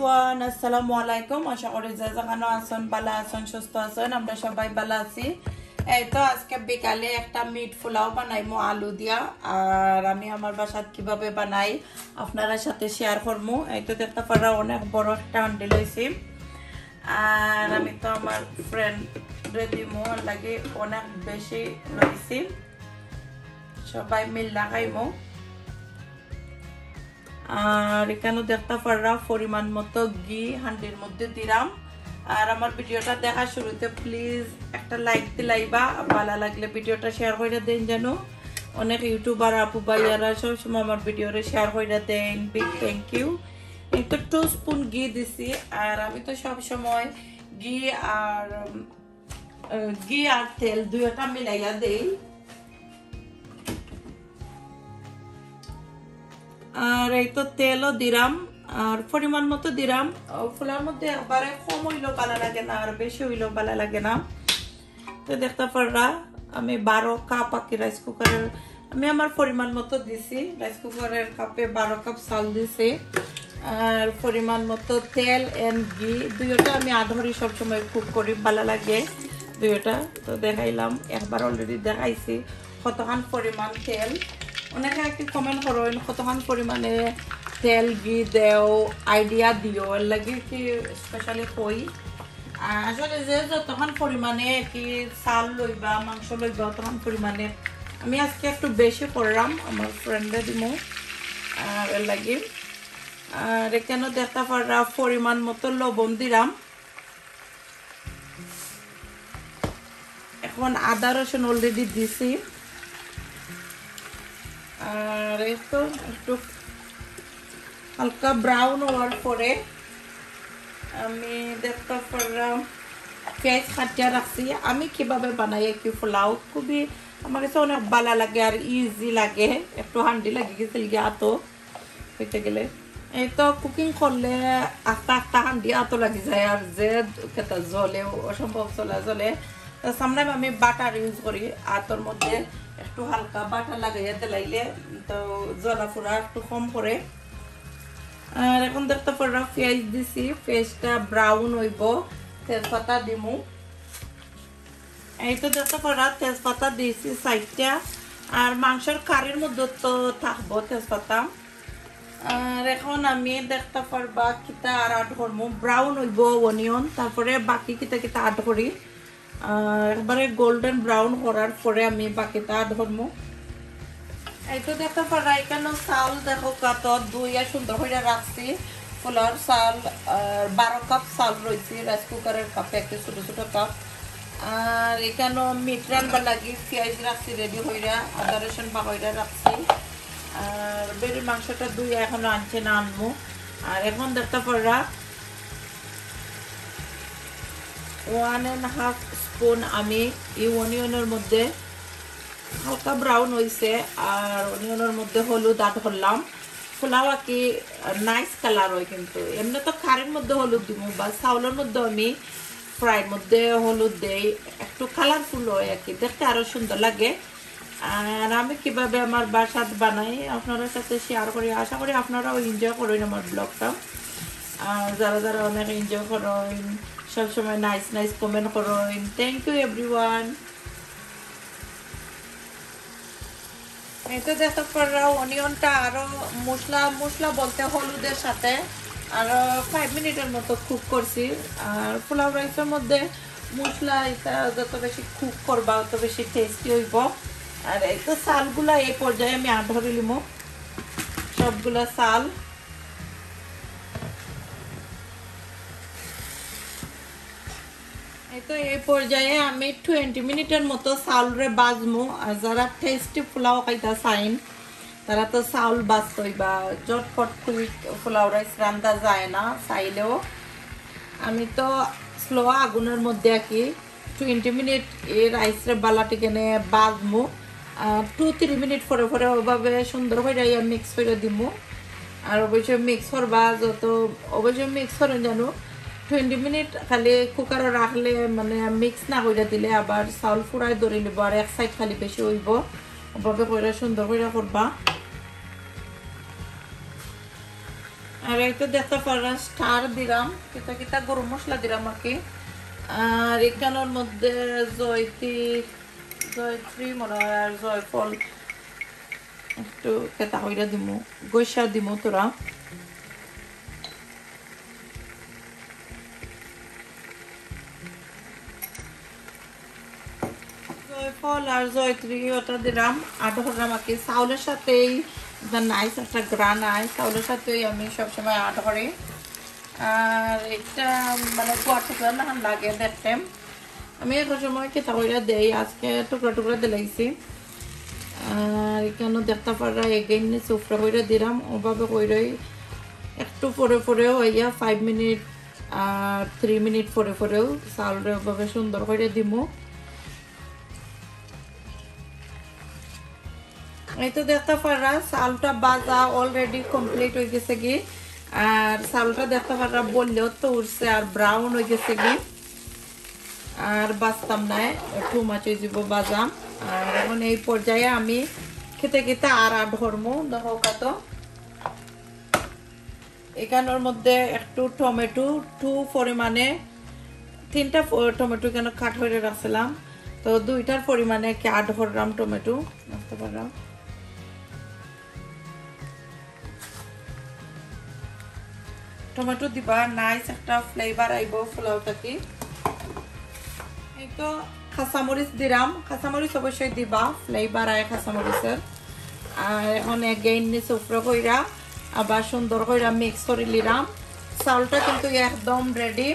Everyone আসসালামু আলাইকুম আশা করি যে যেখানে আছেন, ভালো আছেন, সুস্থ আছেন, আমরা সবাই ভালো আছি। এই তো আজকে বিকালে একটা মিট পোলাও বানাইমো, আলু দিয়া। আর আমি আমার বাসাত কীভাবে বানাই আপনারা সাথে শেয়ার করব এই তো দেখতে পারা অনেক বড় একটা হান্ডি লইছি আর আমি তো আমার ফ্রেন্ড দিমো লাগে অনেক বেশি লইছি সবাই মিল লাগাইমো। আর এখানে দেখতে পাররা পরিমাণ মতো ঘি হান্ডির মধ্যে দিলাম আর আমার ভিডিওটা দেখা শুরুতে প্লিজ একটা লাইক দিলাইবা। ভালো লাগলে ভিডিওটা শেয়ার করে দেন যেন। অনেক ইউটিউবার আপু, ভাইয়ারা সবসময় আমার ভিডিওটা শেয়ার করে দেন। বিগ থ্যাংক ইউ একটু টু স্পুন ঘি দিছি। আর আমি তো সব সময় ঘি আর ঘি আর তেল দুইটা মিলাইয়া দেই। আর এই তো তেলও দিলাম আর পরিমাণ মতো দিলাম ফুলার মধ্যে একবারে কম হইলেও ভালো লাগে না, আর বেশি হইলেও ভালো লাগে না। তো দেখতে পাররা, আমি বারো কাপ আঁকি রাইস কুকারের আমি আমার পরিমাণ মতো দিছি। রাইস কুকারের কাপে বারো কাপ চাল দিছি। আর পরিমাণ মতো তেল এন্ড ঘি। দুইটা আমি আধরি সবসময় কুক করি, ভালো লাগে দুইটা। তো দেখাইলাম, একবার অলরেডি দেখাইছি কতখান পরিমাণ তেল। অনেকে একটি কমেন্ট করেন কতখান পরিমাণে তেল, ঘি দেও আইডিয়া দিও, এর লাগে কি স্পেশালি কই। আসলে যে যতক্ষণ পরিমাণে কি চাল লইবা, মাংস লইবা তখন পরিমাণে আমি আজকে একটু বেশি করলাম, আমার ফ্রেন্ডে দিমো। এর লাগে। আর এখানে দেখতে পারা পরিমাণ মতো লবণ দিলাম। এখন আদা, রসুন অলরেডি দিছি। আর এই তো একটু হালকা ব্রাউন হওয়ার পরে আমি দেখতে পারলাম পেঁয়াজ কাটিয়া রাখছি। আমি কীভাবে বানাই কি পোলাও? খুবই আমার কাছে অনেক ভালো লাগে আর ইজি লাগে। একটু হান্ডি লাগে গেছিল গিয়ে আতো হইতে গেলে। এই তো কুকিং করলে আস্তে আস্তে হান্ডি আতো লাগি যায় আর যে কেতা জলে অসম্ভব চলে জলে সামনে আমি বাটার ইউজ করি। আতর মধ্যে একটু হালকা বাটা লাগাইয়া দিলাইলে তো জলা ফুরা একটু কম করে আর এখন দেখতে পারা পেঁয়াজ দিছি পেঁয়াজটা ব্রাউন হইব, তেজপাতা দিমু। এই তো দেখতে পারা তেজপাতা দিয়েছি সাইডটা। আর মাংসের কারির মধ্যে তো থাকব তেজপাতা। আর এখন আমি দেখতে পারবা কিতা আর আট করব ব্রাউন হইব অনিয়ন তারপরে বাকি কিতা কিতা আট করি। একবারে গোল্ডেন ব্রাউন করার পরে আমি বাকিটা ধরবো এই তো দেখতে পারা এখানে চাল দেখো কাত দুইয়া সুন্দর করে রাখছি। ফুলার চাল বারো কাপ চাল রয়েছে রাইস কুকারের কাপে একটি ছোট ছোট কাপ। আর এখানে মিট রানবার লাগি, পেঁয়াজ রাখছি রেডি হইরা আদা রসুন বাহইরা রাখছি। আর বেরি মাংসটা দুই এখনও আনছে না আনব আর এখন দেখতে পারা ওয়ান অ্যান্ড হাফ স্পুন আমি এই অনিয়নের মধ্যে হালকা ব্রাউন হয়েছে আর অনিয়নের মধ্যে হলুদ আট করলাম পোলাও আর কি নাইস কালার হয় কিন্তু। এমনি তো খারের মধ্যে হলুদ দিব বা চাউলের মধ্যে আমি ফ্রাইয়ের মধ্যে হলুদ দেই। একটু কালারফুল হয় আর কি, দেখতে আরও সুন্দর লাগে। আর আমি কীভাবে আমার বাসাত বানাই আপনার সাথে শেয়ার করি। আশা করি আপনারাও এনজয় করেন আমার ব্লগটা আর যারা যারা অনেক এনজয় করেন সবসময় নাইস নাইস কমেন্ট করেন থ্যাংক ইউ এভরিওয়ান এতে পারা অনিয়নটা আরও মশলা মশলা বলতে হলুদের সাথে আরও ফাইভ মিনিটের মতো কুক করছি। আর পোলাও রাইসের মধ্যে মশলা এটা যত বেশি কুক করবা তত বেশি টেস্টি হইব। আর এই তো চালগুলা এই পর্যায়ে আমি আধরে লিমো সবগুলা চাল তো এই পর্যায়ে আমি টোয়েন্টি মিনিটের মতো চাউলরে বাজমু। আর যারা টেস্টি পোলাও খাইতা চাইন, তারা তো চাউল বাজতই বা জটপট কুইক পোলাও রাইস রান্দা যায় না চাইলেও। আমি তো স্লো আগুনের মধ্যে আঁকি টোয়েন্টি মিনিট এই রাইসরে বালাটি কেনে বাজমু। টু থ্রি মিনিট পরে পরে ওভাবে সুন্দর করে মিক্স করে দিমু। আর অবশ্যই মিক্স করবা, যত অবশ্যই মিক্স করেন জানো টোয়েন্টি মিনিট খালি কুকারে রাখলে মানে মিক্স না করে দিলে আবার চাউল ফুরাই ধরে নিব আর এক সাইড খালি বেশি হইব। ওভাবে করে সুন্দর করে করবা। আর একটু দেখতে পারা স্টার দিলাম, কিতা কিতা গরম মশলা দিলাম আর কি। আর এখানের মধ্যে জয়তি, জয়ত্রী মনে হয়, আর জয়ফল একটু কেতা হইরা দিমু গৈসা দিমু তোরা। জয়ফল আর জয়ত্রী, ওটা দিলাম। আধা গ্রাম আর কি চাউলের সাথেই নাইস একটা গ্রান আয়, চাউলের সাথেই আমি সবসময় আট করি। আর এটা মানে কুয়াটা না লাগে দেখতে আমি এক সময় কেতা করে দেই, আজকে টুকরা টুকরা দিলাইছি। আর এখানে দেখতে পারা এগেইন সুফরা করে দিলাম। ওভাবে কইরই একটু পরে পরেও হইয়া ফাইভ মিনিট আর থ্রি মিনিট পরে পরেও চাউলটা ওভাবে সুন্দর করে দিমু। এই তো দেখতে পারা চাউলটা বাজা অলরেডি কমপ্লিট হয়ে গেছে কি আর চাউলটা দেখতে পারা বললেও তো উঠছে আর ব্রাউন হয়ে গেছে কি আর বাঁচতাম না, একটু মাছ হয়ে যাব, বাজাম। আর এখন এই পর্যায়ে আমি খেতে খেতে আর আর ধর্ম, দেখো কত। এখানের মধ্যে একটু টমেটো টু পরিমাণে, তিনটা টমেটো কেন কাট হয়ে রাখছিলাম, তো দুইটার পরিমাণে কি আট ধরলাম টমেটো বুঝতে পারলাম টমেটো দিবা নাইস একটা ফ্লেভার আইব পোলাওটা কি এই তো কাঁচামরিচ দিলাম কাঁচামরিচ অবশ্যই দিবা ফ্লেভার আয় কাঁচামরিচের আর এখন এগেইন নিচে উপরে কইরা আবার সুন্দর কইরা মিক্স করে নিলাম চাউলটা কিন্তু একদম রেডি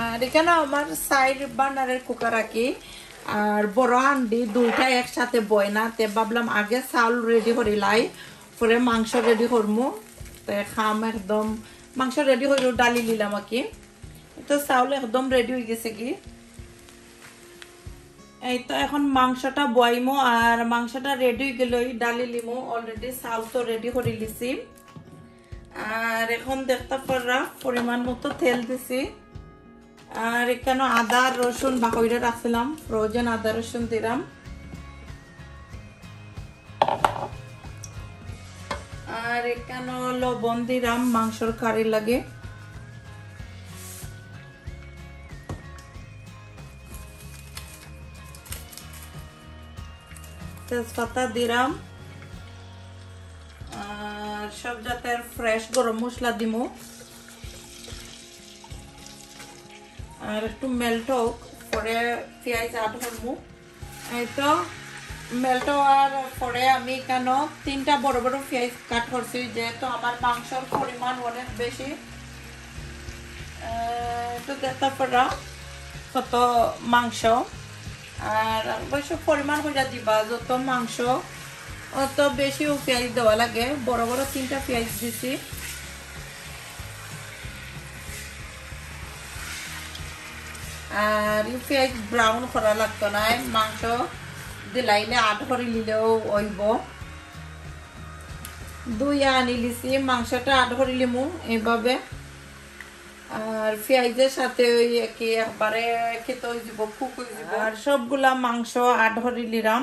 আর এখানে আমার সাইড বার্নারের কুকার আঁকি। আর বড় হান্ডি দুইটা একসাথে বয় না, তে ভাবলাম আগে চাউল রেডি করিলাই পরে মাংস রেডি করমু তে খাম একদম মাংস রেডি হইল ডালি নিলাম আর কি তো চাউল একদম রেডি হয়ে গেছে কি। এই তো এখন মাংসটা বইমো আর মাংসটা রেডি হয়ে গেল ডালি লিমো অলরেডি চাউল তো রেডি করে লিছি আর এখন দেখতে পারা পরিমাণ মতো তেল দিছি। আর এখানে আদা রসুন বাকইরা রাখছিলাম ফ্রোজেন আদা রসুন দিলাম। আর এখানে লবণ দিলাম মাংসর কারি লাগে। তেজপাতা দিলাম আর সব জাতের ফ্রেশ গরম মশলা দিমু। আর একটু মেল্ট হোক, পরে পেঁয়াজ আট করব এই তো মেল্ট হওয়ার পরে আমি কেন তিনটা বড় বড় পেঁয়াজ কাট করছি, যেহেতু আমার মাংসর পরিমাণ অনেক বেশি। একটু দেখতে পারা কত মাংস। আর অবশ্য পরিমাণ করে দিবা, যত মাংস, অত বেশিও পেঁয়াজ দেওয়া লাগে। বড় বড় তিনটা পেঁয়াজ দিছি। আর পেঁয়াজ ব্রাউন করা লাগতো না, মাংস। দিলাইলে আট করে নিলেও ওইব দুই আনি লিছি মাংসটা আট করে লিমু এইভাবে আর পেঁয়াজের সাথে ওই কি একবারে খেতে হয়ে যাব ফুক হয়ে যাব আর সবগুলা মাংস আট করে লিলাম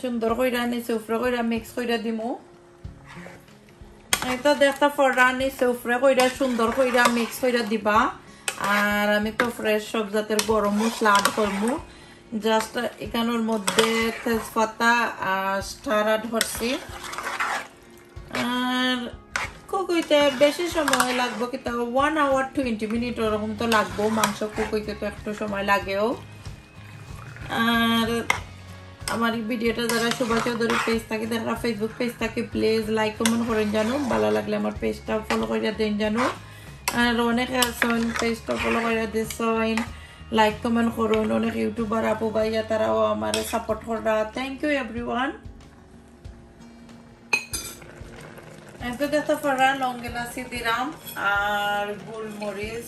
সুন্দর কইরা নিচে উপরে কইরা মিক্স কইরা দিমু এটা দেখতে পড়া নিচে উপরে কইরা সুন্দর কইরা মিক্স কইরা দিবা আর আমি তো ফ্রেশ সব জাতের গরম মশলা আড করব জাস্ট এখানোর মধ্যে তেজপাতা আর স্টার করছি আর কুক হইতে বেশি সময় লাগবো কি কিন্তু ওয়ান আওয়ার টোয়েন্টি মিনিট ওরকম তো লাগবো, মাংস কুক হইতে তো একটু সময় লাগেও। আর আমার ভিডিওটা যারা শোভা চৌধুরী পেজ থাকে, যারা ফেসবুক পেজ থাকে প্লিজ লাইক কমেন্ট করেন জানো, ভালো লাগলে আমার পেজটা ফলো করে দেন জানো। আর অনেকে আছেন পেজটা ফলো করে দিছেন লাইক কমেন্ট করুন অনেক ইউটিউবার আপু ভাইয়া তারাও আমার সাপোর্ট করা থ্যাংক ইউ লং এলাচি দিলাম আর গোলমরিচ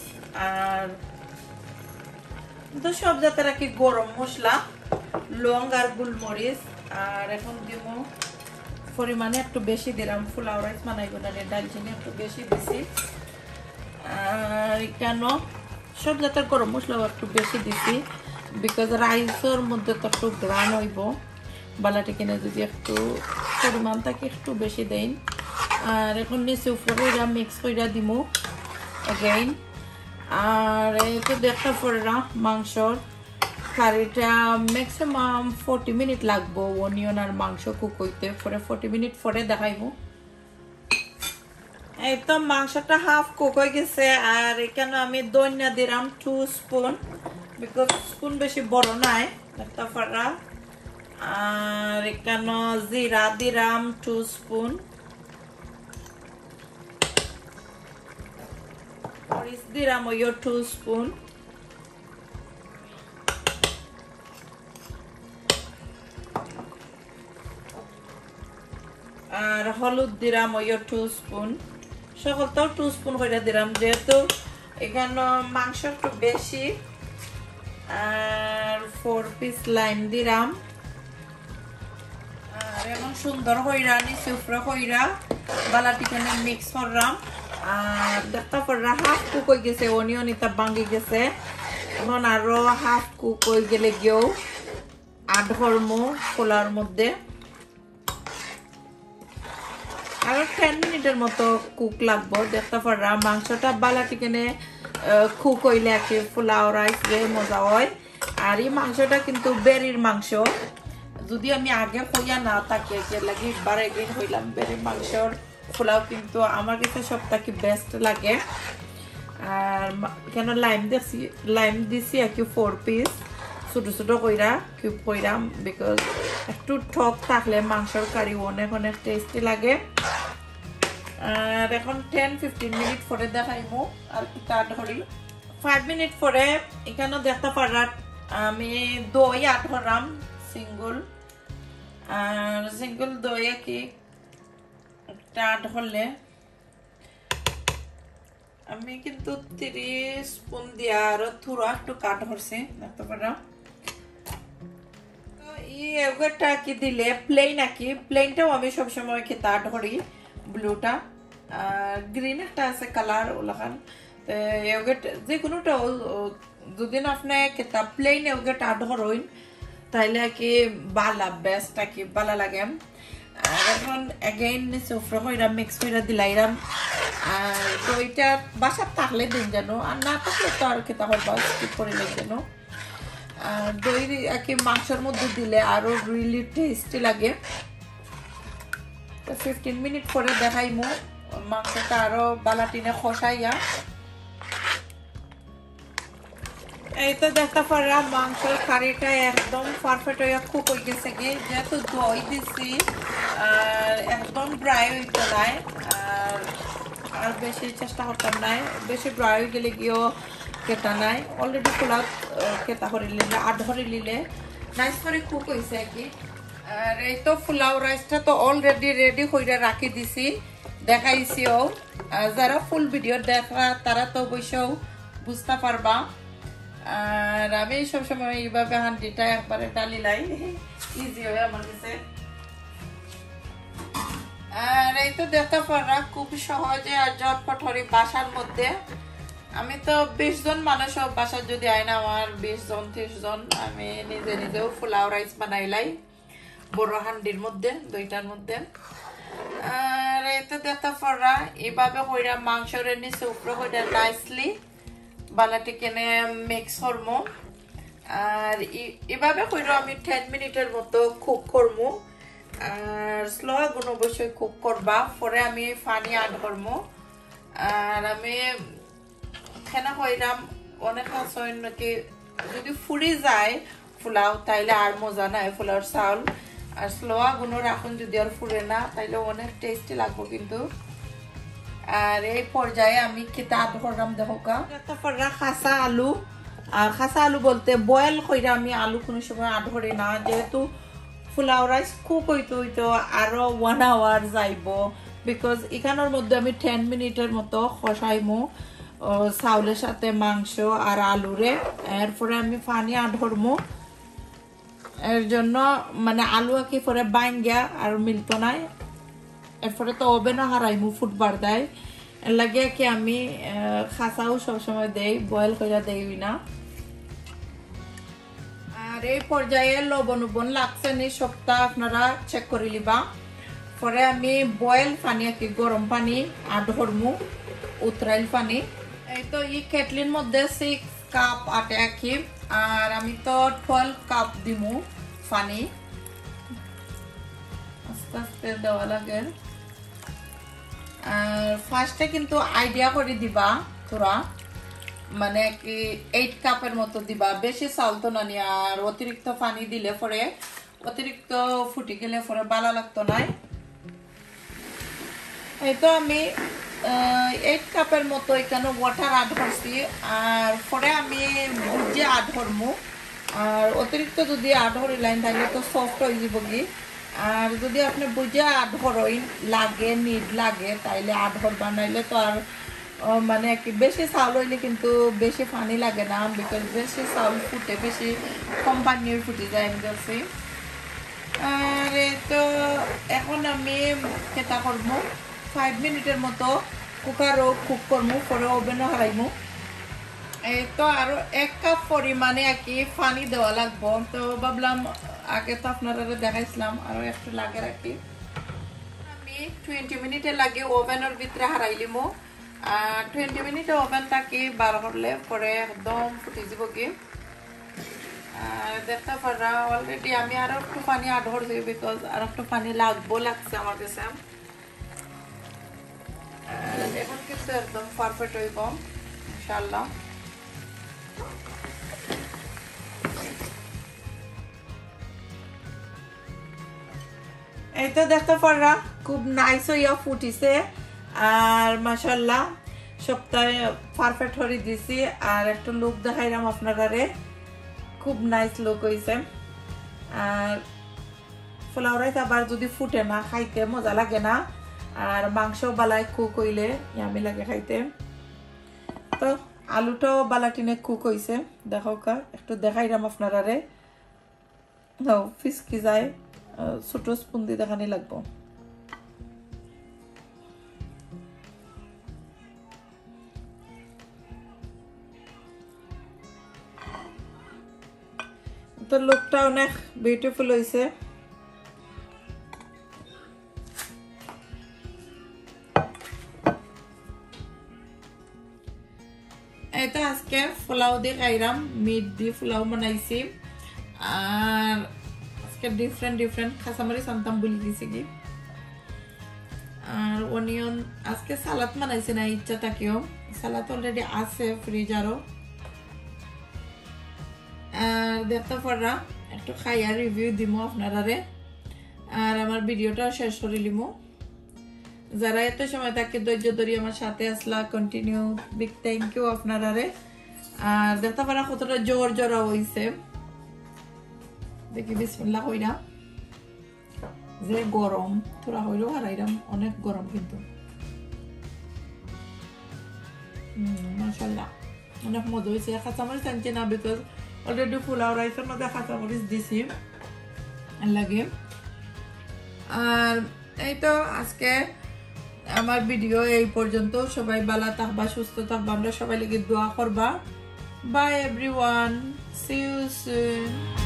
আর সব জাতের কি গরম মশলা, লং আর গোলমরিচ আর এখন দিব পরিমাণে একটু বেশি দিলাম ফুলাও রাইস বানাইব না, ডালচিনি একটু বেশি দিছি। আর কেন? সব যাতে গরম মশলাও একটু বেশি দিছি বিকজ রাইসের মধ্যে তো একটু গ্রান হইব। বালাটি কিনে যদি একটু পরিমাণ থাকে একটু বেশি দেন। আর এখন নিচে উপরে কইরা মিক্স কইরা দিমু এগেইন আর এই তো দেখতে পড়রা মাংসর কারিটা ম্যাক্সিমাম ফোর্টি মিনিট লাগবো। অনিয়ন আর মাংস কুক হইতে পরে ফোর্টি মিনিট পরে দেখাইবো। এই তো মাংসটা হাফ কুক হয়ে গেছে, আর এখানে আমি দইনা দিলাম টু স্পুন বিকজ স্পুন বেশি বড় নাই, একটা আর এখানে জিরা দিলাম টু স্পুন দিলাম ওই টু স্পুন আর হলুদ দিলাম ওই টু স্পুন সকলটাও টু স্পুন করে দিলাম, যেহেতু এখানে মাংস একটু বেশি, আর ফোর পিস লাইম দিলাম। আর এমন সুন্দর হইরা, নিচে উপরে হইরা বালাটিখানে মিক্স করলাম। আর পড়রা হাফ কুক হয়ে গেছে অনিয়ন ইতা ভাঙ্গি গেছে। এখন আরও হাফ কুক হয়ে গেলে গিয়েও আধর্ম খোলার মধ্যে। আরও টেন মিনিটের মতো কুক লাগবো। দেখতে পারা মাংসটা বালা টিকেনে কুক হইলে আর কি পোলাও রাইস যে মজা হয়। আর এই মাংসটা কিন্তু বেরির মাংস। যদি আমি আগে হইয়া না থাকি লাগি বারে গিয়ে হইলাম বেরির মাংসর পোলাও কিন্তু আমার কাছে সব থেকে বেস্ট লাগে। আর কেন লাইম দিছি লাইম দিছি আর কি ফোর পিস ছোট ছোট কইরা কিউব কইরাম বিকজ একটু ঠক থাকলে মাংসর কারি অনেক অনেক টেস্টি লাগে। আর এখন টেন ফিফটিন মিনিট পরে দেখাইমু আর কি কাট ধরি ফাইভ মিনিট পরে এখানে দেখতে পারার, আমি দই আঠরাম সিঙ্গুল। আর সিঙ্গুল দই কি? একটা ধরলে আমি কিন্তু তিরিশ স্পুন দিয়া আরও থুরা একটু কাট ধরছি দেখতে পারাম এই এগুলোটা কি দিলে? প্লেন আঁকি প্লেনটাও আমি সবসময় খেতে ধরি ব্লুটা আর গ্রিন একটা আছে কালার ওলাখান। এগুলো যে কোনোটা দুদিন আপনি খেতা প্লেন এগুলোটা ধরইন তাইলে কি বালা বেস্ট কি বালা লাগে। আর এখন এগেইন সুফ্র হইরা মিক্স হইরা দিলাইরাম। আর দইটা বাসার থাকলে দিন যেন, আর না থাকলে তো আর খেতে হবা স্কিপ করিলে যেন দই কি মাংসের মধ্যে দিলে আরও রিলি টেস্টি লাগে। তো ফিফটিন মিনিট পরে দেখাইমু, মাংসটা আরও বালাটিনে খসাইয়া। এই তো দেখতে পারা, মাংসের কারিটা একদম পারফেক্ট হইয়া খুব হয়ে গেছে কি যেহেতু দই দিছি একদম ড্রাই হইতে নাই, আর আর বেশি চেষ্টা করতাম নাই। বেশি ড্রাই হয়ে গেলে গিয়েও কেটা নাই। অলরেডি পোলাও কেটা করে নিলে আট ধরে নিলে নাইস করে কুক হয়েছে আর কি? আর এই তো পোলাও রাইসটা তো অলরেডি রেডি করে রাখি দিছি। দেখাইছিও যারা ফুল ভিডিও দেখা, তারা তো অবশ্যই বুঝতে পারবা। আর আমি সবসময় এইভাবে হান্ডিটা একবারে ডালি লাই। ইজি হয় আমার কাছে। আর এই তো দেখতে পারা খুব সহজে আর ঝটপট হরি বাসার মধ্যে। আমি তো বিশ জন মানুষ বাসা যদি আয় না আমার বিশ জন, ত্রিশ জন, আমি নিজে নিজেও পোলাও রাইস বানাইলাই বড় হান্ডির মধ্যে, দুইটার মধ্যে। আর এই তো দেখতে পারা এইভাবে কইরা মাংসের নিচে উপরে কইরা নাইসলি বালাটি কেনে মিক্স করব আর এভাবে কইরা আমি টেন মিনিটের মতো কুক করব আর স্লো আগুন অবশ্যই কুক করবা, পরে আমি পানি আড করব আর আমি খেনা কইরাম অনেক নাকি? যদি ফুরি যায় ফুলাও তাইলে আর মজা নাই ফুলার চাউল আর স্লো আগুনও রাখুন যদি আর ফুরে না, তাইলে অনেক টেস্টি লাগবো কিন্তু। আর এই পর্যায়ে আমি খেতে আধ করলাম দেখো খাসা আলু। আর খাসা আলু বলতে বয়েল কইরা আমি আলু কোনো সময় আধ করি না, যেহেতু ফুলাও রাইস কুক হইতে হইতো আরও ওয়ান আওয়ার যাইব। বিকজ এখানের মধ্যে আমি টেন মিনিটের মতো খসাইমো। চাউলের সাথে মাংস আর আলুরে। এরপরে আমি পানি আধরমো এর জন্য মানে আলু আঁকি পরে বাইঙ্গা আর মিলতো নাই এরপরে তো ওভেনও হারাইমু, ফুটবার দেয়। এর লাগে কি আমি খাসাও সবসময় দেই, বয়েল করে দেই না। আর এই পর্যায়ে লবণ উবন লাগছে নি সপ্তাহ আপনারা চেক করে লিবা পরে আমি বয়েল পানি আর কি গরম পানি আর ধরমু, উতরাইল পানি এই তো ই কেটলির মধ্যে সিক্স কাপ আটে আঁকি, আর আমি তো টুয়েলভ কাপ দিমু পানি। আস্তে আস্তে দেওয়া লাগে। আর ফার্স্টে কিন্তু আইডিয়া করে দিবা তোরা মানে কি এইট কাপের মতো দিবা। বেশি চাউল তো নানি আর অতিরিক্ত পানি দিলে পরে, অতিরিক্ত ফুটি গেলে পরে ভালো লাগতো নাই এই তো আমি এইট কাপের মতো এখানে ওয়াটার আড করছি। আর পরে আমি বুঝে আড করমু আর অতিরিক্ত যদি করি লাইন থাকলে তো সফট হয়ে যাব কি? আর যদি আপনি বুঝে আড করই লাগে নিড লাগে, তাইলে আড করবা। নাইলে তো আর মানে কি, বেশি চাউল হইলে কিন্তু বেশি পানি লাগে না বিকজ বেশি চাউল ফুটে, বেশি কম পানির ফুটে যায়, আমি যাচ্ছি আর তো, এখন আমি কেটা করব? ফাইভ মিনিটের মতো কুকারও কুক করব পরে ওভেনও হারাইমু। এই তো আরও এক কাপ পরিমাণে আর কি পানি দেওয়া লাগবো। তো ভাবলাম, আগে তো আপনারা দেখাইছিলাম, আরও একটু লাগে রাখি আমি টোয়েন্টি মিনিটে লাগে ওভেনের ভিতরে হারাইলিমু আর টোয়েন্টি মিনিটে ওভেনটাকে বার করলে পরে একদম ফুটে যাব কি? আর দেখতে পারা অলরেডি আমি আরও একটু পানি আড করছি বিকজ আর একটু পানি লাগবো লাগছে আমার কাছে। এখন কিন্তু একদম পারফেক্ট হইব ইনশাল্লাহ এই দেখতে পাররা, খুব নাইস ফুটিছে। আর মাসাল্লাহ সপ্তাহে পারফেক্ট হরি দিছি। আর একটা লুক দেখাইলাম আপনারা খুব নাইস লুক হয়েছে আর পোলাও আবার যদি ফুটে না, খাইতে মজা লাগে না। আর মাংস বালাই কুক হইলে ইয়ামি লাগে খাইতে। তো, আলুটাও বালাটিনে কুক হয়েছে দেখো কা একটু দেখাইলাম আপনারা রে ফিসকি যায় ছোট স্পুন দিয়ে দেখানি লাগবো। তো লুকটা অনেক বিউটিফুল হয়েছে পোলাও দিয়ে খাইলাম মিট দিয়ে পোলাও বানাইছি। আর আজকে ডিফারেন্ট ডিফারেন্ট খাসামারি সান্তাম বলে দিছি কি। আর অনিয়ন আজকে সালাদ বানাইছি না, ইচ্ছা থাকেও সালাদ অলরেডি আছে ফ্রিজ আরও আর দেখতে পারা একটু খাইয়া রিভিউ দিব আপনারা আর আমার ভিডিওটা শেষ করে লিমু। যারা এত সময় তাকে ধৈর্য ধরি আমার সাথে আসলা কন্টিনিউ বিগ থ্যাংক ইউ আপনারা আর দেখতে পারা কতটা জোর জোরা হইছে দেখি বিসমিল্লা হইরা যে গরম তোরা হইলেও হারাইরাম অনেক গরম কিন্তু। মাসাল্লাহ অনেক মজা হয়েছে কাঁচামরিচ আনছে না বিকজ অলরেডি মধ্যে দিছি। লাগে। আর এই তো আজকে আমার ভিডিও এই পর্যন্ত। সবাই ভালো থাকবা, সুস্থ থাকবা, আমরা সবাই লেগে দোয়া করবা। Bye everyone see you soon